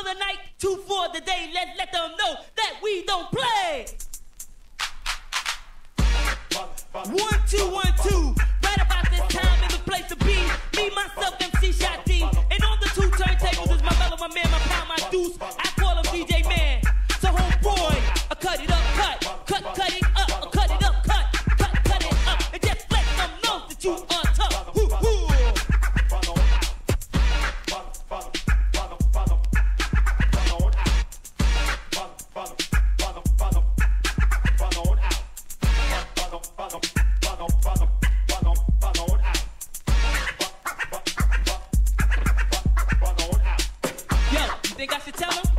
for the night, two for the day. Let, let them know that we don't play. One, two, one, two. Think I should tell them?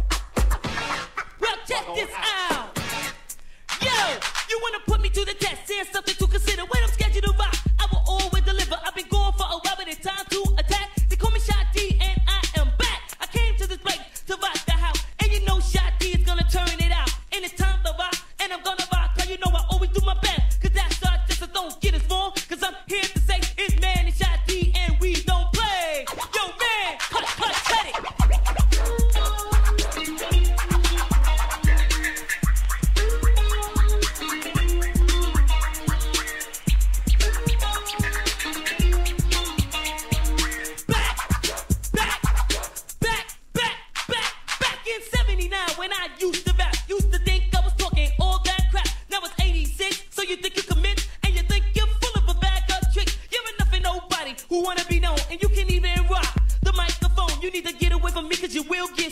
and you can't even rock the microphone. You need to get away from me, cause you will get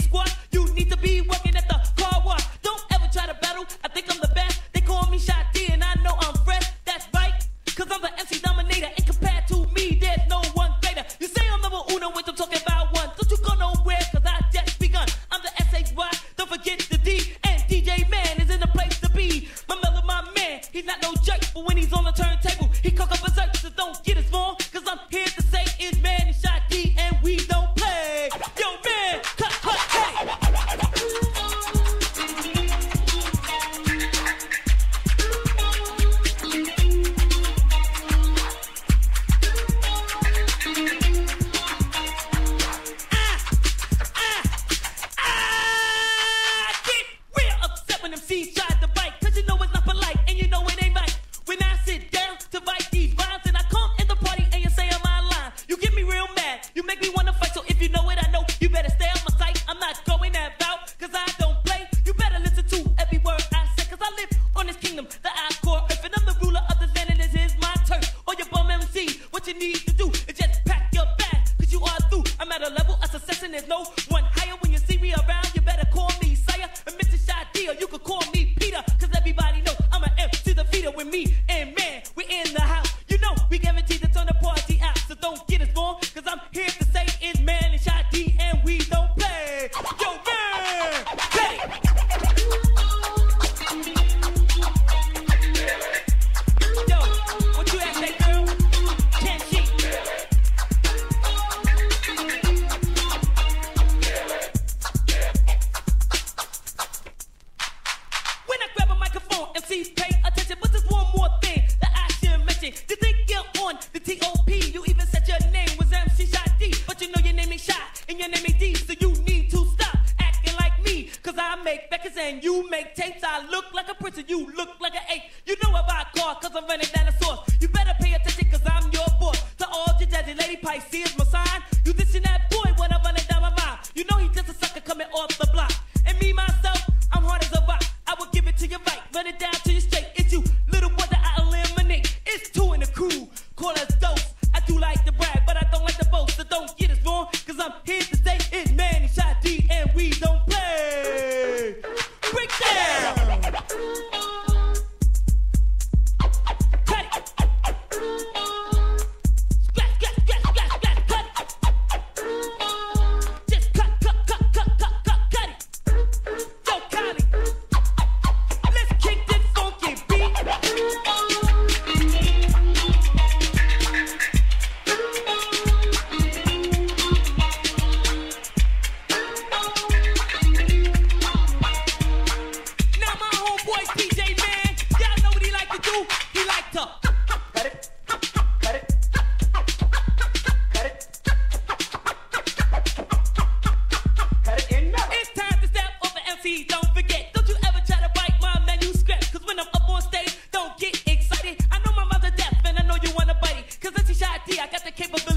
and You even said your name was MC Shot D, but you know your name ain't Shot and your name ain't D, so you need to stop acting like me. Cause I make Beckers and you make tapes. I look like a prince and you look like an ape. up, hit the Okay.